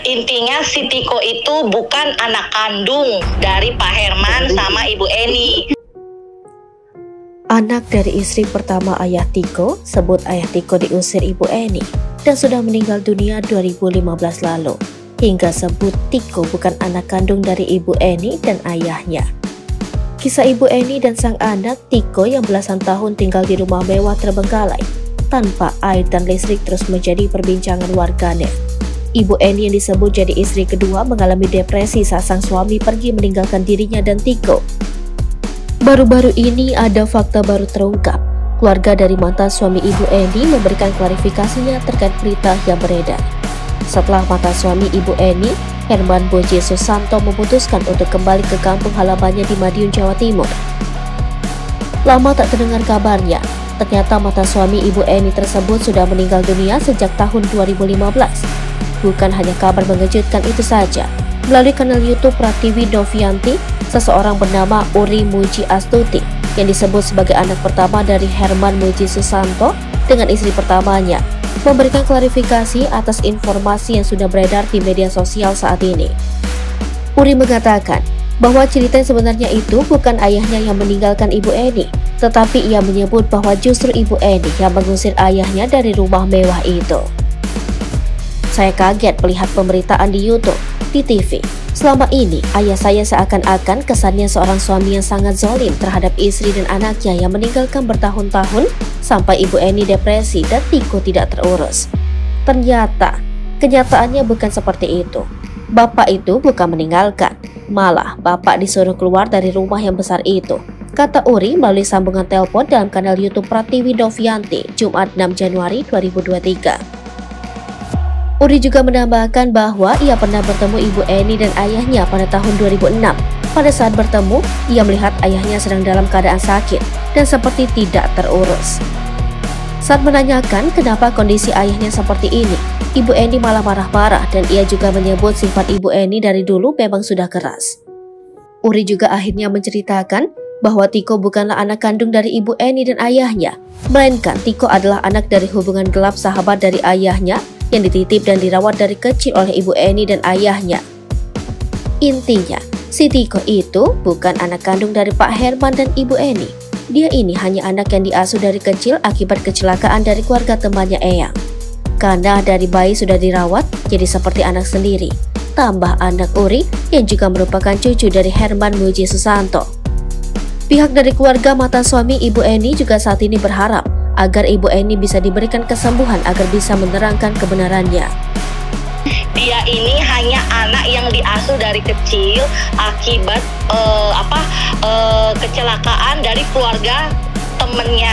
Intinya si Tiko itu bukan anak kandung dari Pak Herman sama Ibu Eni. Anak dari istri pertama ayah Tiko, sebut ayah Tiko diusir Ibu Eni dan sudah meninggal dunia 2015 lalu. Hingga sebut Tiko bukan anak kandung dari Ibu Eni dan ayahnya. Kisah Ibu Eni dan sang anak Tiko yang belasan tahun tinggal di rumah mewah terbengkalai tanpa air dan listrik terus menjadi perbincangan warganet. Ibu Eni yang disebut jadi istri kedua mengalami depresi saat sang suami pergi meninggalkan dirinya dan Tiko. Baru-baru ini ada fakta baru terungkap. Keluarga dari mantan suami Ibu Eni memberikan klarifikasinya terkait berita yang beredar. Setelah mantan suami Ibu Eni, Herman Boji Susanto memutuskan untuk kembali ke kampung halamannya di Madiun, Jawa Timur. Lama tak terdengar kabarnya, ternyata mantan suami Ibu Eni tersebut sudah meninggal dunia sejak tahun 2015. Bukan hanya kabar mengejutkan itu saja. Melalui kanal YouTube Pratiwi Novianti, seseorang bernama Uri Muji Astuti yang disebut sebagai anak pertama dari Herman Muji Susanto dengan istri pertamanya memberikan klarifikasi atas informasi yang sudah beredar di media sosial saat ini. Uri mengatakan bahwa cerita yang sebenarnya itu bukan ayahnya yang meninggalkan Ibu Eni, tetapi ia menyebut bahwa justru Ibu Eni yang mengusir ayahnya dari rumah mewah itu. Saya kaget melihat pemberitaan di YouTube, di TV. Selama ini, ayah saya seakan-akan kesannya seorang suami yang sangat zolim terhadap istri dan anaknya yang meninggalkan bertahun-tahun sampai ibu Eni depresi dan Tiko tidak terurus. Ternyata, kenyataannya bukan seperti itu. Bapak itu bukan meninggalkan, malah bapak disuruh keluar dari rumah yang besar itu. Kata Uri melalui sambungan telepon dalam kanal YouTube Pratiwi Dovianti, Jumat 6 Januari 2023. Uri juga menambahkan bahwa ia pernah bertemu ibu Eni dan ayahnya pada tahun 2006. Pada saat bertemu, ia melihat ayahnya sedang dalam keadaan sakit dan seperti tidak terurus. Saat menanyakan kenapa kondisi ayahnya seperti ini, Ibu Eni malah marah-marah dan ia juga menyebut sifat Ibu Eni dari dulu memang sudah keras. Uri juga akhirnya menceritakan bahwa Tiko bukanlah anak kandung dari Ibu Eni dan ayahnya, melainkan Tiko adalah anak dari hubungan gelap sahabat dari ayahnya yang dititip dan dirawat dari kecil oleh ibu Eni dan ayahnya. Intinya, si Tiko itu bukan anak kandung dari Pak Herman dan ibu Eni. Dia ini hanya anak yang diasuh dari kecil akibat kecelakaan dari keluarga temannya Eyang. Karena dari bayi sudah dirawat, jadi seperti anak sendiri. Tambah anak Uri yang juga merupakan cucu dari Herman Muji Susanto. Pihak dari keluarga mata suami Ibu Eni juga saat ini berharap agar Ibu Eni bisa diberikan kesembuhan agar bisa menerangkan kebenarannya. Dia ini hanya anak yang diasuh dari kecil akibat uh, apa uh, kecelakaan dari keluarga temennya